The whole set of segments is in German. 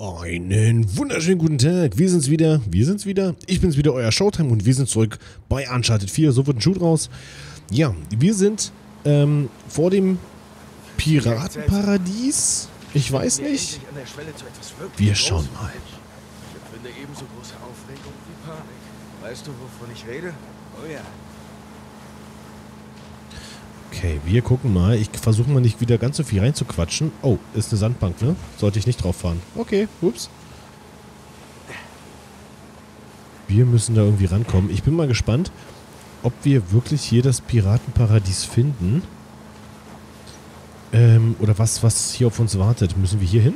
Einen wunderschönen guten Tag. Wir sind's wieder. Wir sind's wieder. Ich bin's wieder, euer Showtime und wir sind zurück bei Uncharted 4. So wird ein Shoot raus. Ja, wir sind ähm, vor dem Piratenparadies. Ich weiß nicht. Wir schauen mal. Ich empfinde ebenso große Aufregung wie Panik. Weißt du, wovon ich rede? Oh ja. Okay, wir gucken mal. Ich versuche mal nicht wieder ganz so viel reinzuquatschen. Oh, ist eine Sandbank, ne? Sollte ich nicht drauf fahren. Okay, ups. Wir müssen da irgendwie rankommen. Ich bin mal gespannt, ob wir wirklich hier das Piratenparadies finden. Ähm, oder was, was hier auf uns wartet. Müssen wir hier hin?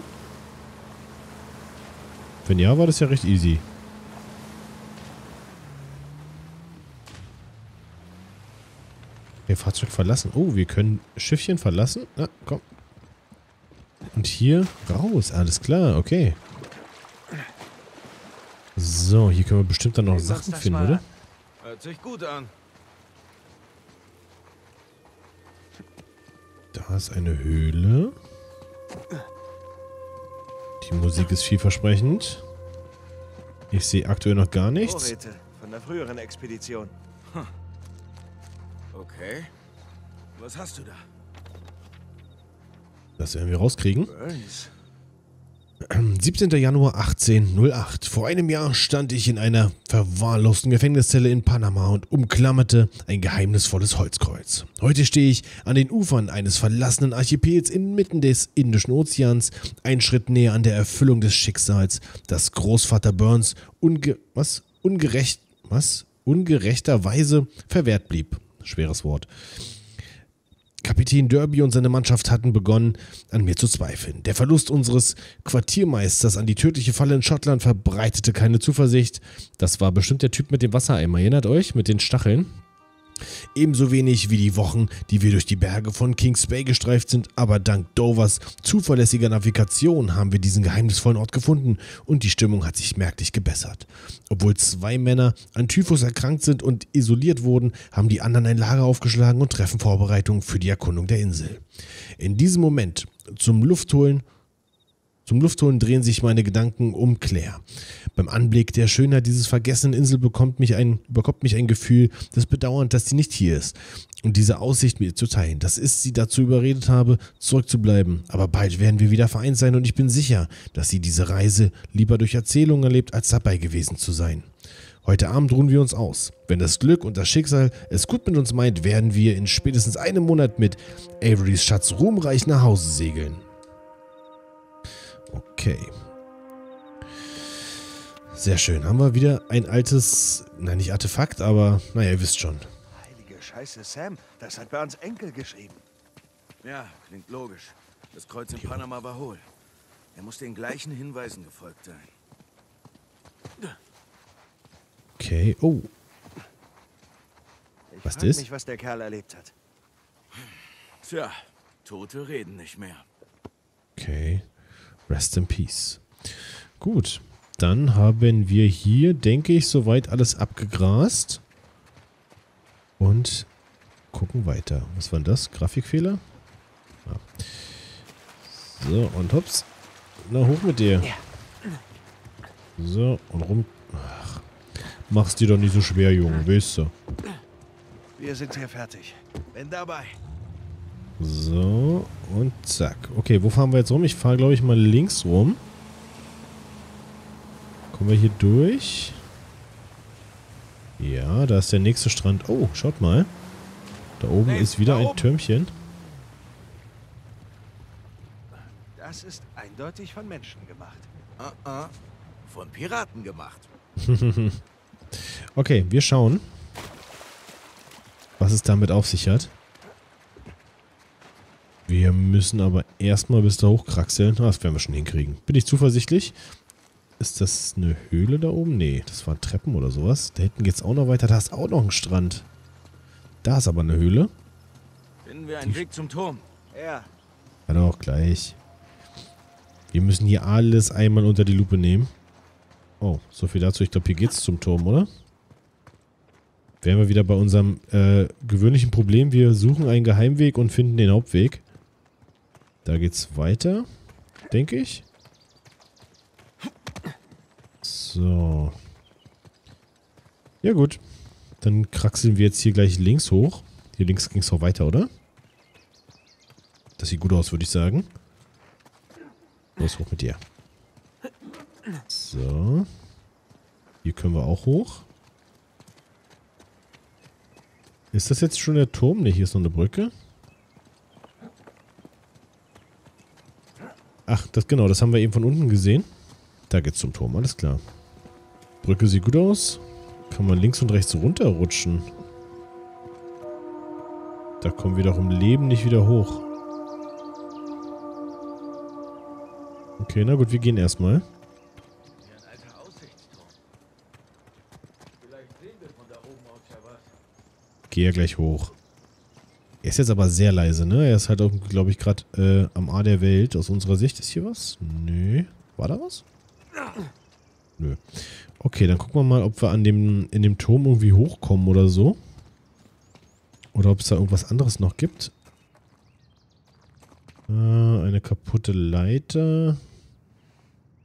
Wenn ja, war das ja recht easy. Okay, Fahrzeug verlassen. Oh, wir können Schiffchen verlassen. Na, komm. Und hier raus. Alles klar, okay. So, hier können wir bestimmt dann noch Sachen finden, oder? Hört sich gut an. Da ist eine Höhle. Die Musik ist vielversprechend. Ich sehe aktuell noch gar nichts. Vorräte von der früheren Expedition. Okay. Was hast du da? Das werden wir rauskriegen. Burns. 17. Januar 1808. Vor einem Jahr stand ich in einer verwahrlosten Gefängniszelle in Panama und umklammerte ein geheimnisvolles Holzkreuz. Heute stehe ich an den Ufern eines verlassenen Archipels inmitten des Indischen Ozeans, einen Schritt näher an der Erfüllung des Schicksals, das Großvater Burns unge was ungerecht was ungerechterweise verwehrt blieb. Schweres Wort. Kapitän Derby und seine Mannschaft hatten begonnen, an mir zu zweifeln. Der Verlust unseres Quartiermeisters an die tödliche Falle in Schottland verbreitete keine Zuversicht. Das war bestimmt der Typ mit dem Wassereimer, erinnert euch? Mit den Stacheln? Ebenso wenig wie die Wochen, die wir durch die Berge von Kings Bay gestreift sind, aber dank Dovers zuverlässiger Navigation haben wir diesen geheimnisvollen Ort gefunden und die Stimmung hat sich merklich gebessert. Obwohl zwei Männer an Typhus erkrankt sind und isoliert wurden, haben die anderen ein Lager aufgeschlagen und treffen Vorbereitungen für die Erkundung der Insel. In diesem Moment zum Luftholen zum Luftholen drehen sich meine Gedanken um Claire. Beim Anblick der Schönheit dieses vergessenen Insel bekommt mich ein, überkommt mich ein Gefühl des Bedauerns, dass sie nicht hier ist und diese Aussicht mir zu teilen. Das ist sie dazu überredet habe, zurückzubleiben. Aber bald werden wir wieder vereint sein und ich bin sicher, dass sie diese Reise lieber durch Erzählungen erlebt, als dabei gewesen zu sein. Heute Abend ruhen wir uns aus. Wenn das Glück und das Schicksal es gut mit uns meint, werden wir in spätestens einem Monat mit Averys Schatz ruhmreich nach Hause segeln. Okay. Sehr schön. Haben wir wieder ein altes, nein, nicht Artefakt, aber naja, ihr wisst schon. Heilige Scheiße, Sam. Das hat Burns Enkel geschrieben. Ja, klingt logisch. Das Kreuz in Panama war hohl. Er muss den gleichen Hinweisen gefolgt sein. Okay. Oh, Ich Was ist? mich, was der Kerl erlebt hat. Tja, Tote reden nicht mehr. Rest in Peace. Gut. Dann haben wir hier, denke ich, soweit alles abgegrast. Und gucken weiter. Was war denn das? Grafikfehler? Ja. So, und hops. Na, hoch mit dir. So, und rum. Ach, mach's dir doch nicht so schwer, Junge, weißt du. Wir sind hier fertig. Bin dabei. Und zack. Okay, wo fahren wir jetzt rum? Ich fahre, glaube ich, mal links rum. Kommen wir hier durch? Ja, da ist der nächste Strand. Oh, schaut mal. Da oben Hey, ist wieder ein. Türmchen. Das ist eindeutig von Menschen gemacht. Ah, ah. Von Piraten gemacht. Okay, wir schauen, was es damit auf sich hat. Wir müssen aber erstmal bis da hochkraxeln. Ah, das werden wir schon hinkriegen. Bin ich zuversichtlich. Ist das eine Höhle da oben? Nee, das waren Treppen oder sowas. Da hinten geht's auch noch weiter. Da ist auch noch ein Strand. Da ist aber eine Höhle. Finden wir einen Weg zum Turm. Ja, War doch gleich. Wir müssen hier alles einmal unter die Lupe nehmen. Oh, so viel dazu. Ich glaube, hier geht's zum Turm, oder? Wären wir wieder bei unserem äh, gewöhnlichen Problem. Wir suchen einen Geheimweg und finden den Hauptweg. Da geht's weiter, denke ich. So. Ja gut. Dann kraxeln wir jetzt hier gleich links hoch. Hier links ging es auch weiter, oder? Das sieht gut aus, würde ich sagen. Los, hoch mit dir. So. Hier können wir auch hoch. Ist das jetzt schon der Turm? Ne, hier ist noch eine Brücke. Ach, das genau, das haben wir eben von unten gesehen. Da geht's zum Turm, alles klar. Brücke sieht gut aus. Kann man links und rechts runterrutschen. Da kommen wir doch im Leben nicht wieder hoch. Okay, na gut, wir gehen erstmal. Gehe ja gleich hoch. Er ist jetzt aber sehr leise, ne? Er ist halt, glaube ich, gerade äh, am A der Welt. Aus unserer Sicht ist hier was? Nö. War da was? Nö. Okay, dann gucken wir mal, ob wir an dem, in dem Turm irgendwie hochkommen oder so. Oder ob es da irgendwas anderes noch gibt. Äh, eine kaputte Leiter.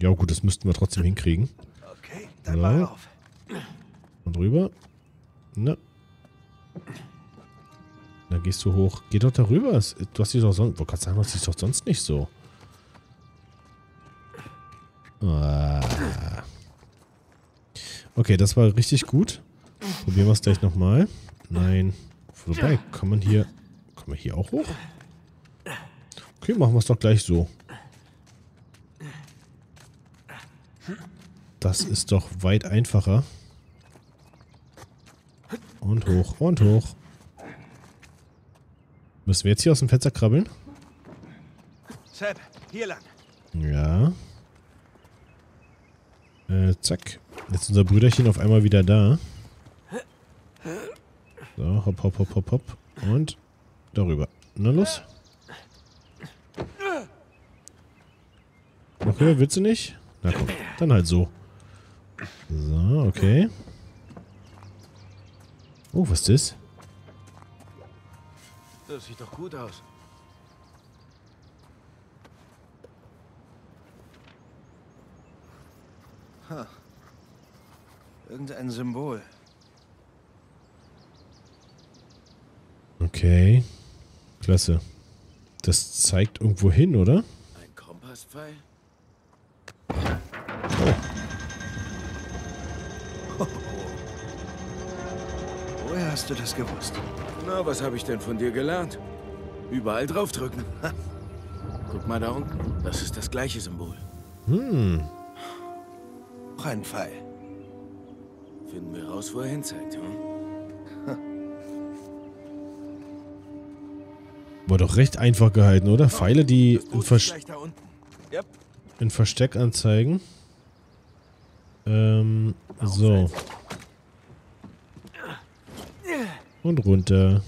Ja gut, das müssten wir trotzdem hinkriegen. Okay, dann Ja. mal auf. Und rüber. Na. Da gehst du hoch. Geh doch darüber. Du hast dich doch sonst. Wollte gerade sagen, du hast dich doch sonst nicht so. Ah. Okay, das war richtig gut. Probieren wir es gleich nochmal. Nein. Wobei, kann man hier. Kann man hier auch hoch? Okay, machen wir es doch gleich so. Das ist doch weit einfacher. Und hoch, und hoch. Müssen wir jetzt hier aus dem Fenster krabbeln? Sepp, hier lang. Ja. Äh, zack. Jetzt ist unser Brüderchen auf einmal wieder da. So, hopp, hopp, hopp, hopp, hopp. Und darüber. Na los. Noch höher willst du nicht? Na komm, dann halt so. So, okay. Oh, was ist das? Das sieht doch gut aus. Irgendein Symbol. Okay. Klasse. Das zeigt irgendwo hin, oder? Du das gewusst? Na, was habe ich denn von dir gelernt? Überall draufdrücken. Guck mal da unten. Das ist das gleiche Symbol. Hm. Noch ein Pfeil. Finden wir raus, wo er hinzeigt, hm? War doch recht einfach gehalten, oder? Pfeile, die in, Boot ist Vers gleich da unten. Yep. in Versteck anzeigen. Ähm, so. Und runter.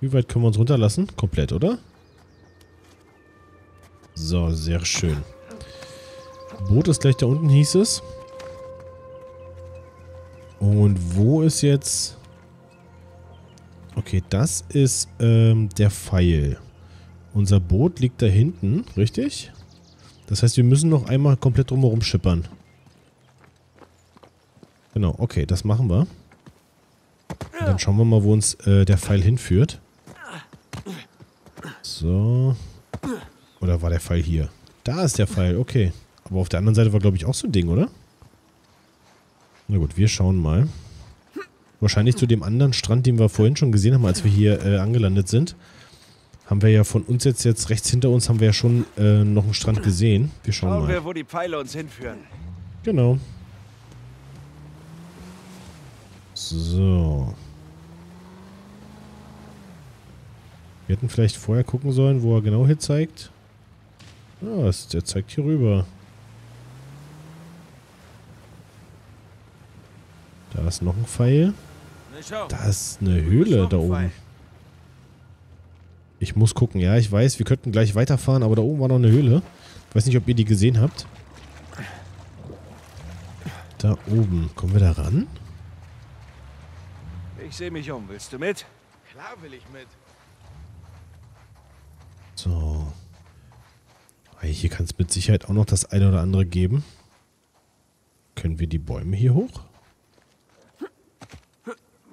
Wie weit können wir uns runterlassen? Komplett, oder? So, sehr schön. Boot ist gleich da unten, hieß es. Und wo ist jetzt... Okay, das ist ähm, der Pfeil. Unser Boot liegt da hinten, richtig? Das heißt, wir müssen noch einmal komplett drumherum schippern. Genau, okay, das machen wir. Dann schauen wir mal, wo uns äh, der Pfeil hinführt. So. Oder war der Pfeil hier? Da ist der Pfeil, okay. Aber auf der anderen Seite war, glaube ich, auch so ein Ding, oder? Na gut, wir schauen mal. Wahrscheinlich zu dem anderen Strand, den wir vorhin schon gesehen haben, als wir hier äh, angelandet sind. Haben wir ja von uns jetzt, jetzt rechts hinter uns, haben wir ja schon äh, noch einen Strand gesehen. Wir schauen Schauen mal. wir, wo die Pfeile uns hinführen. Genau. So. Wir hätten vielleicht vorher gucken sollen, wo er genau hier zeigt. Ah, es- der zeigt hier rüber. Da ist noch ein Pfeil. Da ist eine Höhle da oben. Ich muss gucken. Ja, ich weiß, wir könnten gleich weiterfahren, aber da oben war noch eine Höhle. Ich weiß nicht, ob ihr die gesehen habt. Da oben. Kommen wir da ran? Ich sehe mich um. Willst du mit? Klar will ich mit. So. Hier kann es mit Sicherheit auch noch das eine oder andere geben. Können wir die Bäume hier hoch?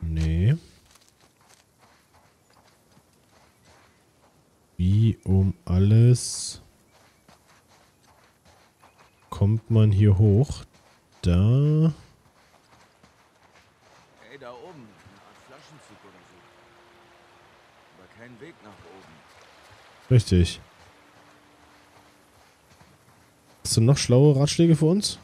Nee. Wie um alles kommt man hier hoch? Da. Hey, da oben. Eine Art Flaschenzug oder so. Aber kein Weg nach oben. Richtig. Hast du noch schlaue Ratschläge für uns?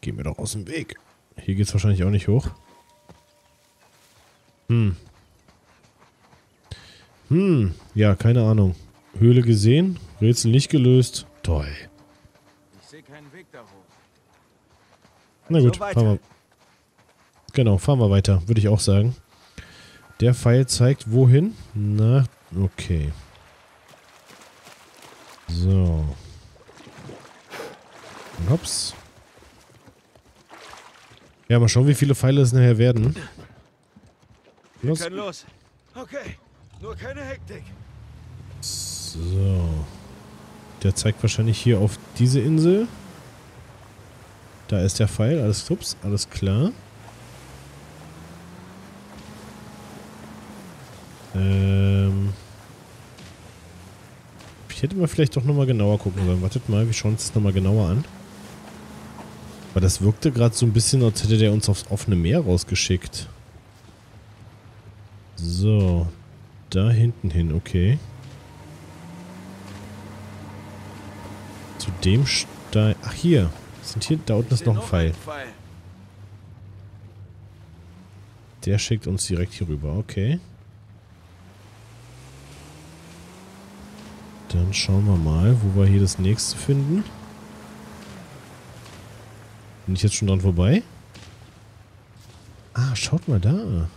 Geh mir doch aus dem Weg. Hier geht's wahrscheinlich auch nicht hoch. Hm. Hm, ja, keine Ahnung. Höhle gesehen, Rätsel nicht gelöst. Toll. Ich sehe keinen Weg da hoch. Na gut, So weiter. fahren wir. Genau, fahren wir weiter, würde ich auch sagen. Der Pfeil zeigt wohin? Na, okay. So. Und hops. Ja, mal schauen, wie viele Pfeile es nachher werden. Wir Los. können los. Okay, nur keine Hektik. So. Der zeigt wahrscheinlich hier auf diese Insel. Da ist der Pfeil. Alles ups, alles klar. Ähm. Ich hätte mal vielleicht doch nochmal genauer gucken sollen. Wartet mal, wir schauen uns das nochmal genauer an. Aber das wirkte gerade so ein bisschen, als hätte der uns aufs offene Meer rausgeschickt. So. Da hinten hin, okay. Zu dem Stein. Ach, hier. Sind hier. Da unten ist noch ein Pfeil. Pfeil. Der schickt uns direkt hier rüber. Okay. Dann schauen wir mal, wo wir hier das nächste finden. Bin ich jetzt schon dran vorbei? Ah, schaut mal da.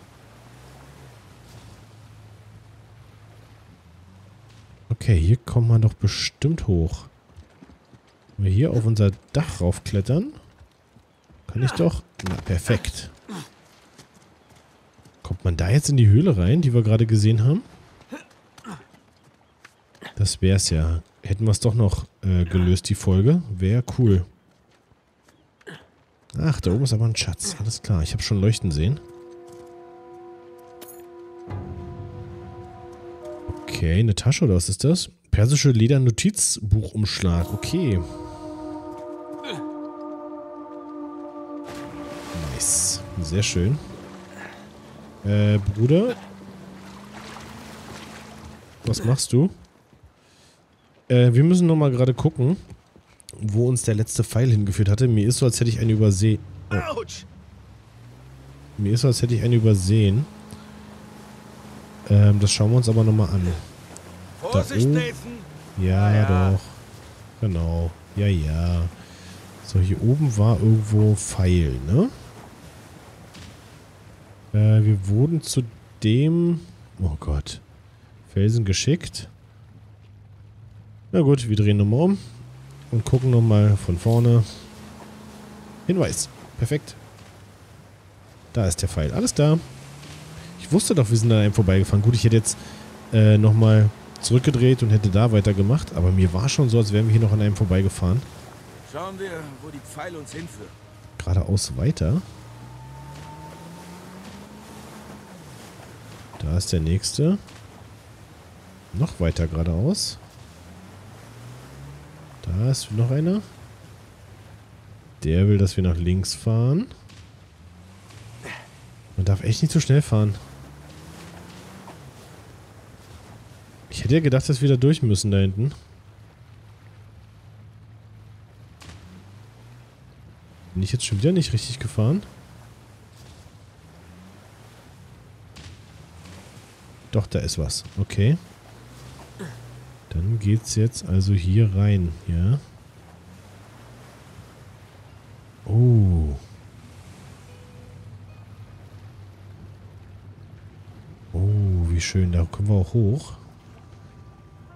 Okay, hier kommt man doch bestimmt hoch. Wenn wir hier auf unser Dach raufklettern, kann ich doch... Na, perfekt. Kommt man da jetzt in die Höhle rein, die wir gerade gesehen haben? Das wär's ja. Hätten wir es doch noch äh, gelöst, die Folge. Wäre cool. Ach, da oben ist aber ein Schatz. Alles klar, ich habe schon leuchten sehen. Okay, eine Tasche oder was ist das? Persische Ledernotizbuchumschlag. Okay. Nice. Sehr schön. Äh, Bruder? Was machst du? Äh, wir müssen nochmal gerade gucken, wo uns der letzte Pfeil hingeführt hatte. Mir ist so, als hätte ich einen übersehen. Autsch! Mir ist so, als hätte ich einen übersehen. Ähm, das schauen wir uns aber nochmal an. Vorsicht! Ja, Ja. doch. Genau. Ja, ja. So, hier oben war irgendwo Pfeil, ne? Äh, wir wurden zu dem... Oh Gott. Felsen geschickt. Na gut, wir drehen nochmal um. Und gucken nochmal von vorne. Hinweis. Perfekt. Da ist der Pfeil. Alles da. Ich wusste doch, wir sind an einem vorbeigefahren. Gut, ich hätte jetzt äh, nochmal zurückgedreht und hätte da weitergemacht. Aber mir war schon so, als wären wir hier noch an einem vorbeigefahren. Schauen wir, wo die Pfeile uns hinführen. Geradeaus weiter. Da ist der nächste. Noch weiter geradeaus. Da ist noch einer. Der will, dass wir nach links fahren. Man darf echt nicht so schnell fahren. Ich hätte ja gedacht, dass wir da durch müssen da hinten. Bin ich jetzt schon wieder nicht richtig gefahren? Doch, da ist was. Okay. Dann geht's jetzt also hier rein, ja? Oh. Oh, wie schön. Da kommen wir auch hoch.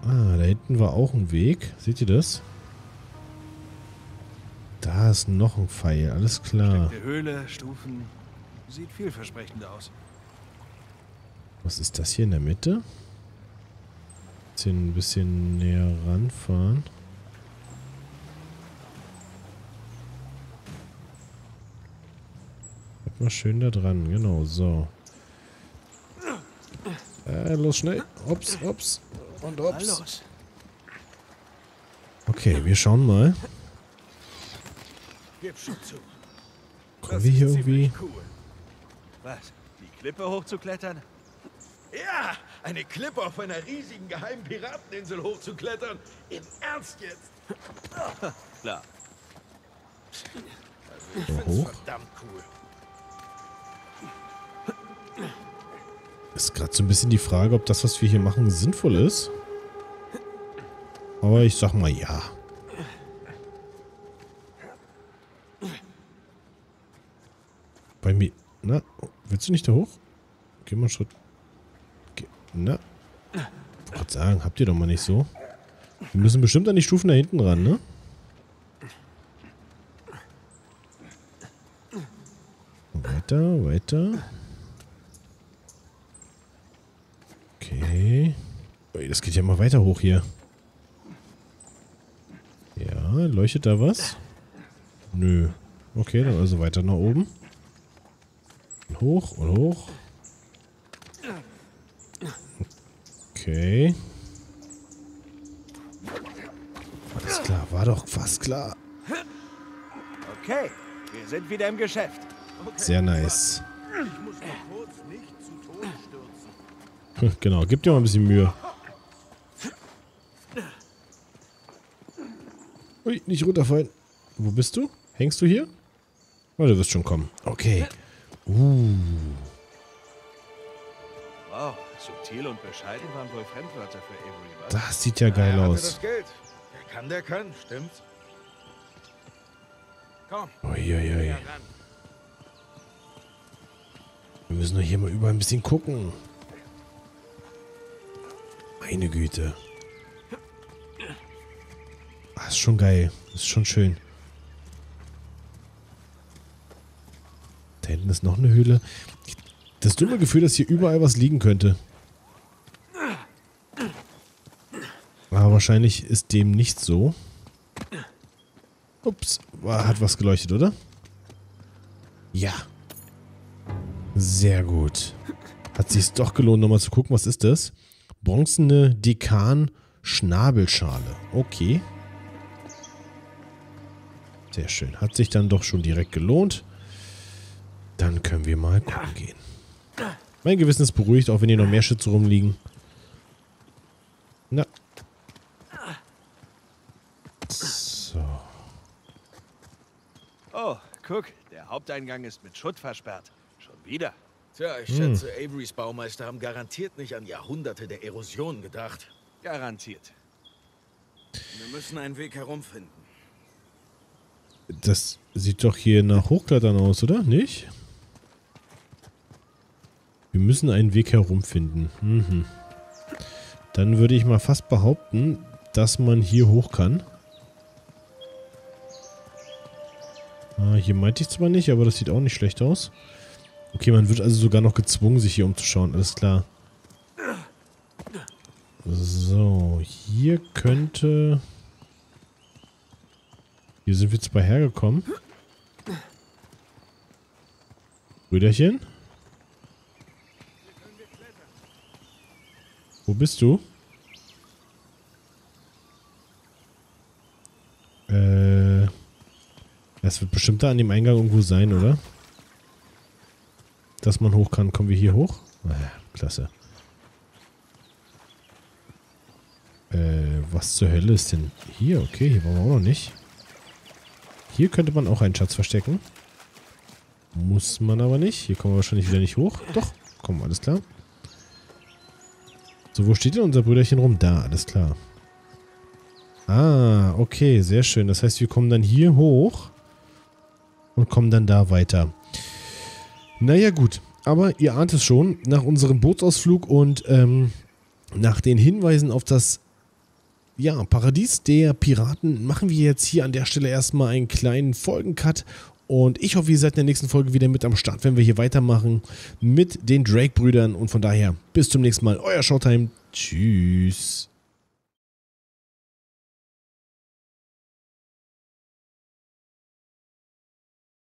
Ah, da hinten war auch ein Weg. Seht ihr das? Da ist noch ein Pfeil. Alles klar. Steckte Höhle, Stufen. Sieht vielversprechend aus. Was ist das hier in der Mitte? bisschen, ein bisschen näher ranfahren. Bleib mal schön da dran, genau, so. Äh, los, schnell. Ups, ups. Und ups. Okay, wir schauen mal. Kommen wir hier irgendwie? Was? Die Klippe hochzuklettern? Ja! Eine Klippe auf einer riesigen geheimen Pirateninsel hochzuklettern. Im Ernst jetzt? Klar. Ich So find's hoch. verdammt cool. Ist gerade so ein bisschen die Frage, ob das, was wir hier machen, sinnvoll ist. Aber ich sag mal ja. Bei mir... Na, willst du nicht da hoch? Geh mal einen Schritt... Ich wollte sagen, habt ihr doch mal nicht so. Wir müssen bestimmt an die Stufen da hinten ran, ne? Weiter, weiter. Okay. Das geht ja mal weiter hoch hier. Ja, leuchtet da was? Nö. Okay, dann also weiter nach oben. Und hoch und hoch. Okay. Alles klar, war doch fast klar. Okay, wir sind wieder im Geschäft. Sehr nice. Ich muss kurz nicht zu Tode stürzen. Genau, gib dir mal ein bisschen Mühe. Ui, nicht runterfallen. Wo bist du? Hängst du hier? Oh, du wirst schon kommen. Okay. Uh, Wow, subtil und bescheiden waren wohl Fremdwörter für Avery, was? das sieht ja geil hatte aus. das Geld. Der kann, der kann, stimmt's? Komm, Uiuiui. Wir müssen doch hier mal überall ein bisschen gucken. Meine Güte. Ah, ist schon geil. Ist schon schön. Da hinten ist noch eine Höhle. Das dumme Gefühl, dass hier überall was liegen könnte. Aber wahrscheinlich ist dem nicht so. Ups, hat was geleuchtet, oder? Ja. Sehr gut. Hat sich's doch gelohnt, nochmal zu gucken, was ist das? Bronzene Dekan Schnabelschale. Okay. Sehr schön. Hat sich dann doch schon direkt gelohnt. Dann können wir mal gucken gehen. Mein Gewissen ist beruhigt, auch wenn hier noch mehr Schütze rumliegen. Na. So. Oh, guck, der Haupteingang ist mit Schutt versperrt. Schon wieder. Tja, ich schätze, Averys Baumeister haben garantiert nicht an Jahrhunderte der Erosion gedacht. Garantiert. Wir müssen einen Weg herumfinden. Das sieht doch hier nach Hochklettern aus, oder? Nicht? Wir müssen einen Weg herumfinden. Mhm. Dann würde ich mal fast behaupten, dass man hier hoch kann. Ah, hier meinte ich zwar nicht, aber das sieht auch nicht schlecht aus. Okay, man wird also sogar noch gezwungen, sich hier umzuschauen. Alles klar. So, hier könnte... Hier sind wir zwar hergekommen. Brüderchen? Wo bist du? Äh. Das wird bestimmt da an dem Eingang irgendwo sein, oder? Dass man hoch kann. Kommen wir hier hoch? Ah, klasse. Äh, was zur Hölle ist denn hier? Okay, hier waren wir auch noch nicht. Hier könnte man auch einen Schatz verstecken. Muss man aber nicht. Hier kommen wir wahrscheinlich wieder nicht hoch. Doch, kommen, alles klar. So, wo steht denn unser Brüderchen rum? Da, alles klar. Ah, okay, sehr schön. Das heißt, wir kommen dann hier hoch und kommen dann da weiter. Naja, gut. Aber ihr ahnt es schon, nach unserem Bootsausflug und ähm, nach den Hinweisen auf das ja, Paradies der Piraten machen wir jetzt hier an der Stelle erstmal einen kleinen Folgencut. Und ich hoffe, ihr seid in der nächsten Folge wieder mit am Start, wenn wir hier weitermachen mit den Drake-Brüdern. Und von daher, bis zum nächsten Mal. Euer Showtime. Tschüss.